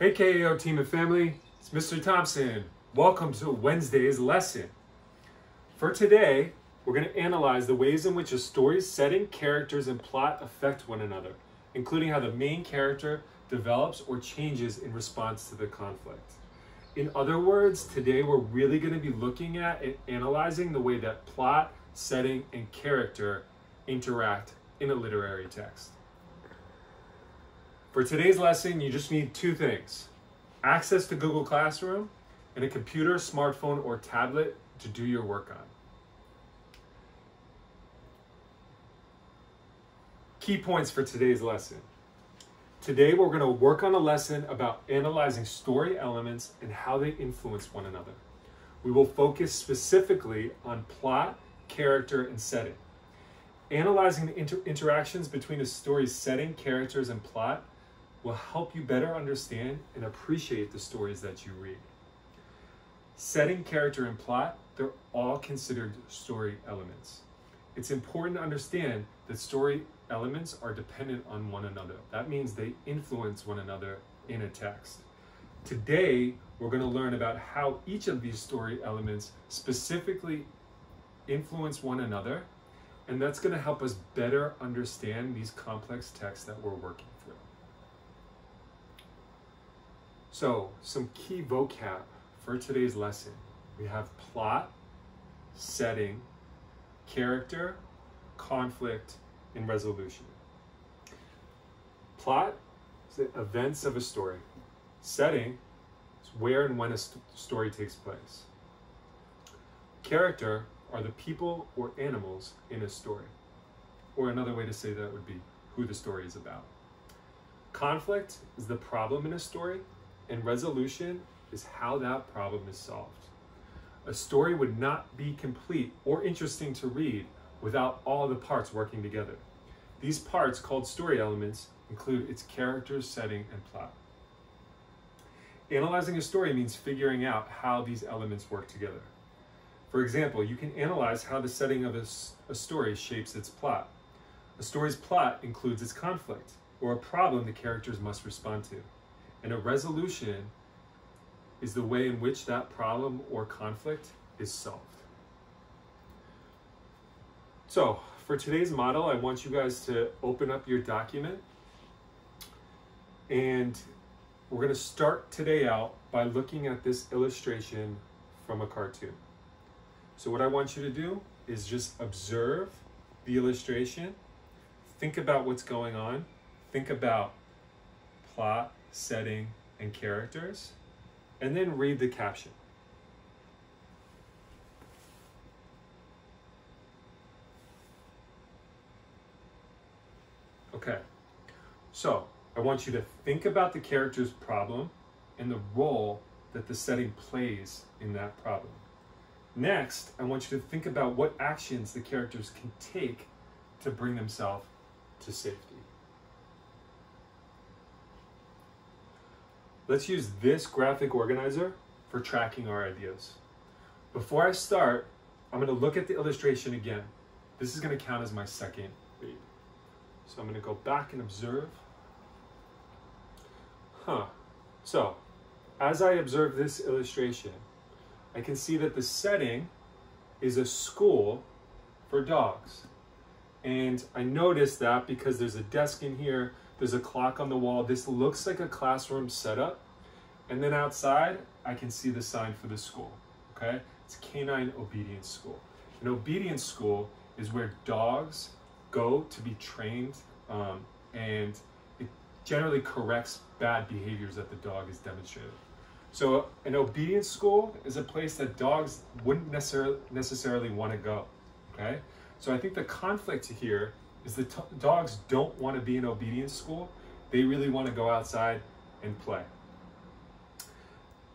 Hey KAO team and family, it's Mr. Thompson. Welcome to Wednesday's lesson. For today, we're going to analyze the ways in which a story's setting, characters, and plot affect one another, including how the main character develops or changes in response to the conflict. In other words, today we're really going to be looking at and analyzing the way that plot, setting, and character interact in a literary text. For today's lesson, you just need two things access to Google Classroom and a computer, smartphone, or tablet to do your work on. Key points for today's lesson. Today, we're going to work on a lesson about analyzing story elements and how they influence one another. We will focus specifically on plot, character, and setting. Analyzing the inter interactions between a story's setting, characters, and plot will help you better understand and appreciate the stories that you read. Setting, character, and plot, they're all considered story elements. It's important to understand that story elements are dependent on one another. That means they influence one another in a text. Today, we're going to learn about how each of these story elements specifically influence one another, and that's going to help us better understand these complex texts that we're working through. So, some key vocab for today's lesson. We have plot, setting, character, conflict, and resolution. Plot is the events of a story. Setting is where and when a st story takes place. Character are the people or animals in a story. Or another way to say that would be who the story is about. Conflict is the problem in a story, and resolution is how that problem is solved. A story would not be complete or interesting to read without all the parts working together. These parts, called story elements, include its characters, setting, and plot. Analyzing a story means figuring out how these elements work together. For example, you can analyze how the setting of a, a story shapes its plot. A story's plot includes its conflict, or a problem the characters must respond to and a resolution is the way in which that problem or conflict is solved. So for today's model, I want you guys to open up your document and we're going to start today out by looking at this illustration from a cartoon. So what I want you to do is just observe the illustration, think about what's going on, think about plot, setting, and characters, and then read the caption. Okay, so I want you to think about the character's problem and the role that the setting plays in that problem. Next, I want you to think about what actions the characters can take to bring themselves to safety. Let's use this graphic organizer for tracking our ideas. Before I start, I'm going to look at the illustration again. This is going to count as my second read. So I'm going to go back and observe. Huh. So, as I observe this illustration, I can see that the setting is a school for dogs. And I notice that because there's a desk in here, there's a clock on the wall. This looks like a classroom setup. And then outside, I can see the sign for the school, okay? It's Canine Obedience School. An obedience school is where dogs go to be trained um, and it generally corrects bad behaviors that the dog has demonstrated. So an obedience school is a place that dogs wouldn't necessarily necessarily want to go, okay? So I think the conflict here is the dogs don't want to be in obedience school. They really want to go outside and play.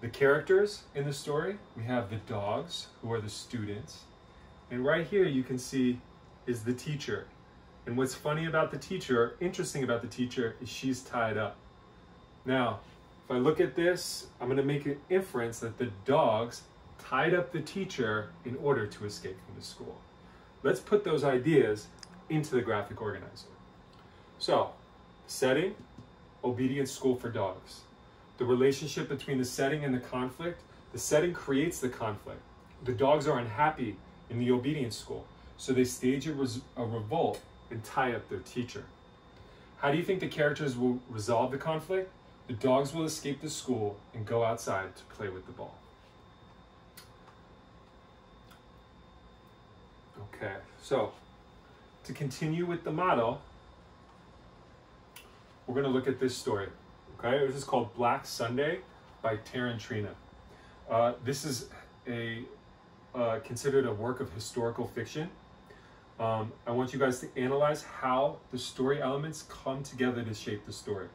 The characters in the story, we have the dogs, who are the students. And right here you can see is the teacher. And what's funny about the teacher, interesting about the teacher, is she's tied up. Now, if I look at this, I'm going to make an inference that the dogs tied up the teacher in order to escape from the school. Let's put those ideas into the graphic organizer. So, setting, obedience school for dogs. the relationship between the setting and the conflict, the setting creates the conflict. The dogs are unhappy in the obedience school, so they stage a, a revolt and tie up their teacher. How do you think the characters will resolve the conflict? The dogs will escape the school and go outside to play with the ball. Okay, so to continue with the model, we're going to look at this story. Okay, this is called Black Sunday by Taryn Trina. Uh, this is a uh, considered a work of historical fiction. Um, I want you guys to analyze how the story elements come together to shape the story.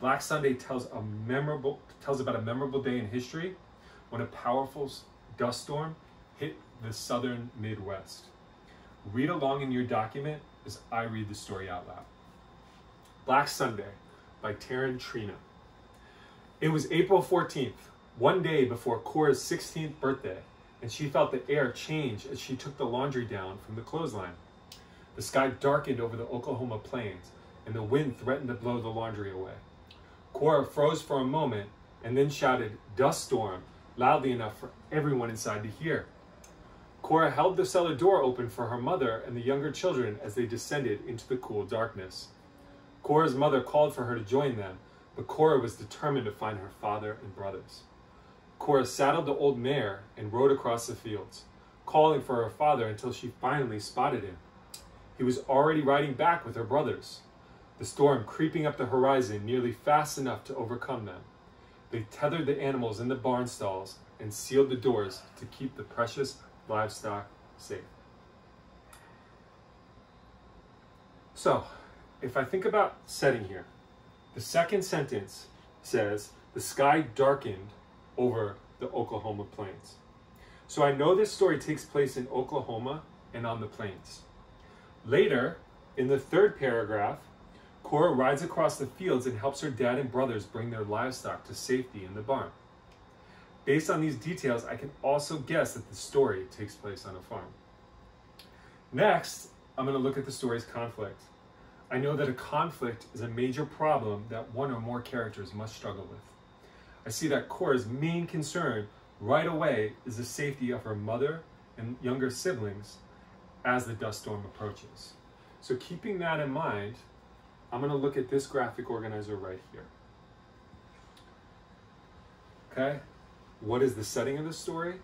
Black Sunday tells a memorable tells about a memorable day in history when a powerful dust storm hit the southern Midwest. Read along in your document as I read the story out loud. Black Sunday by Taryn Trina. It was April 14th, one day before Cora's 16th birthday, and she felt the air change as she took the laundry down from the clothesline. The sky darkened over the Oklahoma plains, and the wind threatened to blow the laundry away. Cora froze for a moment and then shouted, Dust storm, loudly enough for everyone inside to hear. Cora held the cellar door open for her mother and the younger children as they descended into the cool darkness. Cora's mother called for her to join them, but Cora was determined to find her father and brothers. Cora saddled the old mare and rode across the fields, calling for her father until she finally spotted him. He was already riding back with her brothers, the storm creeping up the horizon nearly fast enough to overcome them. They tethered the animals in the barn stalls and sealed the doors to keep the precious livestock safe. So, if I think about setting here, the second sentence says, the sky darkened over the Oklahoma plains. So I know this story takes place in Oklahoma and on the plains. Later, in the third paragraph, Cora rides across the fields and helps her dad and brothers bring their livestock to safety in the barn. Based on these details, I can also guess that the story takes place on a farm. Next, I'm going to look at the story's conflict. I know that a conflict is a major problem that one or more characters must struggle with. I see that Cora's main concern right away is the safety of her mother and younger siblings as the dust storm approaches. So keeping that in mind, I'm going to look at this graphic organizer right here. Okay, what is the setting of the story?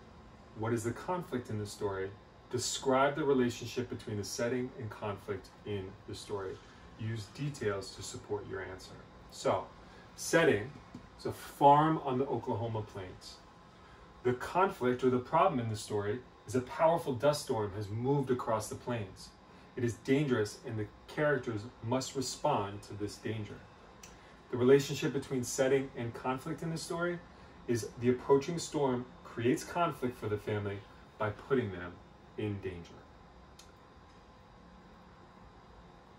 What is the conflict in the story? Describe the relationship between the setting and conflict in the story. Use details to support your answer. So, setting is a farm on the Oklahoma plains. The conflict or the problem in the story is a powerful dust storm has moved across the plains. It is dangerous and the characters must respond to this danger. The relationship between setting and conflict in the story is the approaching storm creates conflict for the family by putting them in danger.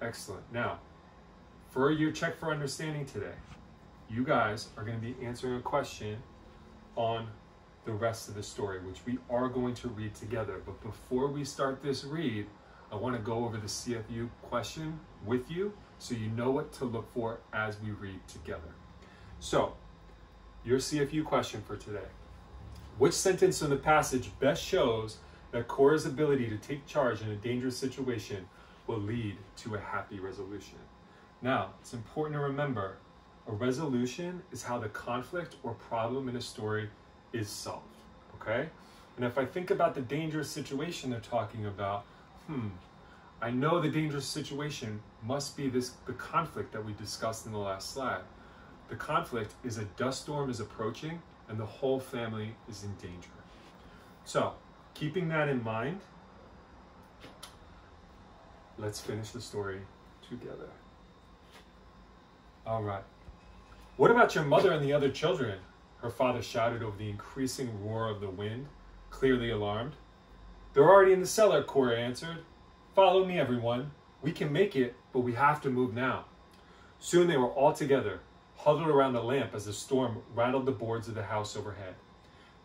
Excellent. Now, for your check for understanding today, you guys are going to be answering a question on the rest of the story, which we are going to read together. But before we start this read, I want to go over the CFU question with you so you know what to look for as we read together. So, your CFU question for today. Which sentence in the passage best shows that Cora's ability to take charge in a dangerous situation will lead to a happy resolution? Now, it's important to remember a resolution is how the conflict or problem in a story is solved, okay? And if I think about the dangerous situation they're talking about, hmm, I know the dangerous situation must be this the conflict that we discussed in the last slide. The conflict is a dust storm is approaching and the whole family is in danger. So, keeping that in mind, let's finish the story together. All right. What about your mother and the other children? Her father shouted over the increasing roar of the wind, clearly alarmed. They're already in the cellar, Cora answered. Follow me, everyone. We can make it, but we have to move now. Soon they were all together, huddled around the lamp as the storm rattled the boards of the house overhead.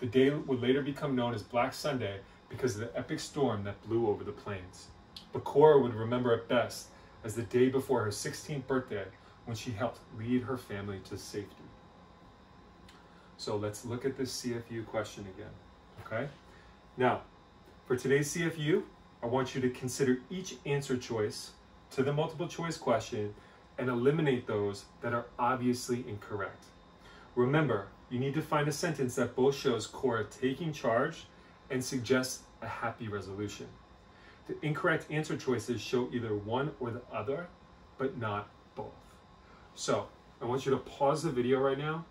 The day would later become known as Black Sunday because of the epic storm that blew over the plains. But Cora would remember it best as the day before her 16th birthday when she helped lead her family to safety. So let's look at this CFU question again, okay? Now, for today's CFU, I want you to consider each answer choice to the multiple choice question and eliminate those that are obviously incorrect. Remember, you need to find a sentence that both shows Cora taking charge and suggests a happy resolution. The incorrect answer choices show either one or the other, but not both. So I want you to pause the video right now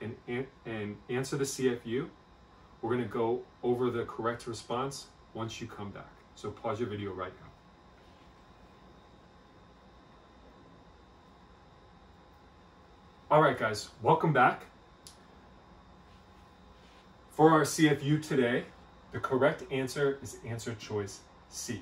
and, and answer the CFU. We're going to go over the correct response once you come back. So pause your video right now. All right, guys, welcome back. For our CFU today, the correct answer is answer choice C.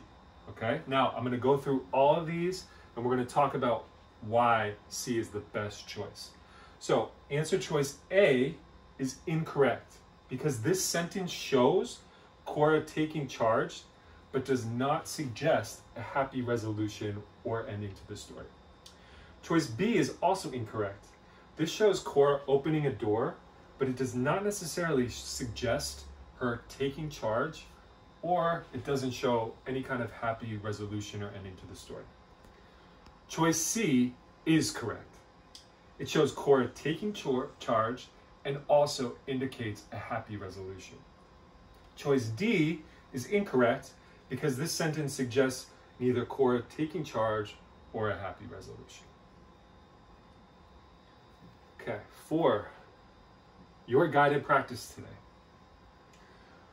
Okay, now I'm going to go through all of these and we're going to talk about why C is the best choice. So answer choice A is incorrect because this sentence shows Cora taking charge, but does not suggest a happy resolution or ending to the story. Choice B is also incorrect. This shows Cora opening a door, but it does not necessarily suggest her taking charge, or it doesn't show any kind of happy resolution or ending to the story. Choice C is correct. It shows Cora taking charge and also indicates a happy resolution. Choice D is incorrect because this sentence suggests neither Cora taking charge or a happy resolution. Okay, four, your guided practice today.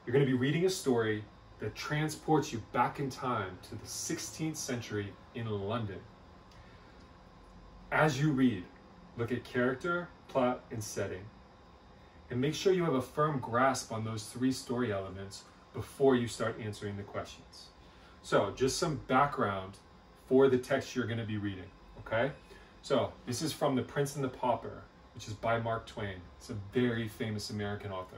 You're going to be reading a story that transports you back in time to the 16th century in London. As you read, Look at character, plot, and setting. And make sure you have a firm grasp on those three story elements before you start answering the questions. So, just some background for the text you're going to be reading, okay? So, this is from The Prince and the Pauper, which is by Mark Twain. It's a very famous American author.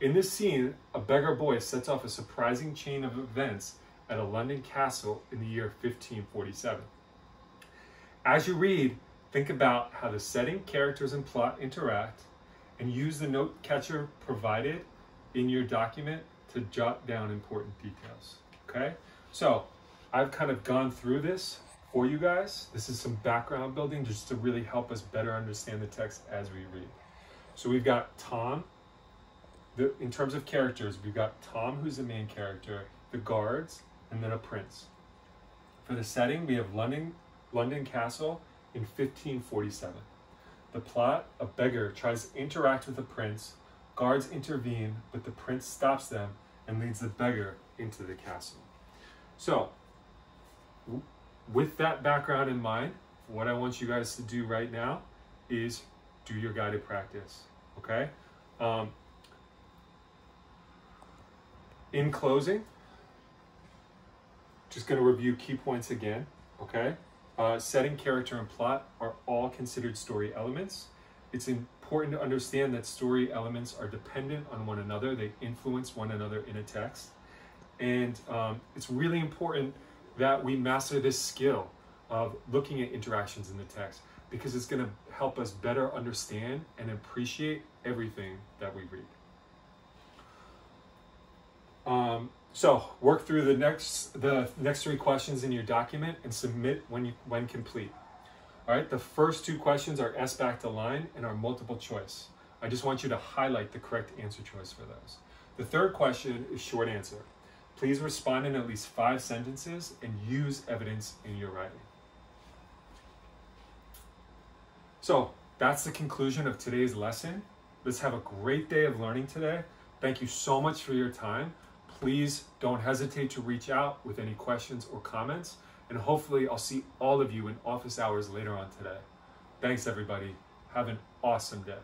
In this scene, a beggar boy sets off a surprising chain of events at a London castle in the year 1547. As you read, Think about how the setting, characters, and plot interact, and use the note catcher provided in your document to jot down important details. Okay? So, I've kind of gone through this for you guys. This is some background building just to really help us better understand the text as we read. So, we've got Tom. The, in terms of characters, we've got Tom, who's the main character, the guards, and then a prince. For the setting, we have London, London Castle, in 1547. The plot a beggar tries to interact with the prince, guards intervene, but the prince stops them and leads the beggar into the castle. So, with that background in mind, what I want you guys to do right now is do your guided practice. Okay? Um, in closing, just going to review key points again. Okay? Uh, setting, character, and plot are all considered story elements. It's important to understand that story elements are dependent on one another. They influence one another in a text. And um, it's really important that we master this skill of looking at interactions in the text because it's going to help us better understand and appreciate everything that we read. Um, so work through the next the next three questions in your document and submit when you when complete. All right, the first two questions are S back to line and are multiple choice. I just want you to highlight the correct answer choice for those. The third question is short answer. Please respond in at least five sentences and use evidence in your writing. So that's the conclusion of today's lesson. Let's have a great day of learning today. Thank you so much for your time. Please don't hesitate to reach out with any questions or comments, and hopefully I'll see all of you in office hours later on today. Thanks, everybody. Have an awesome day.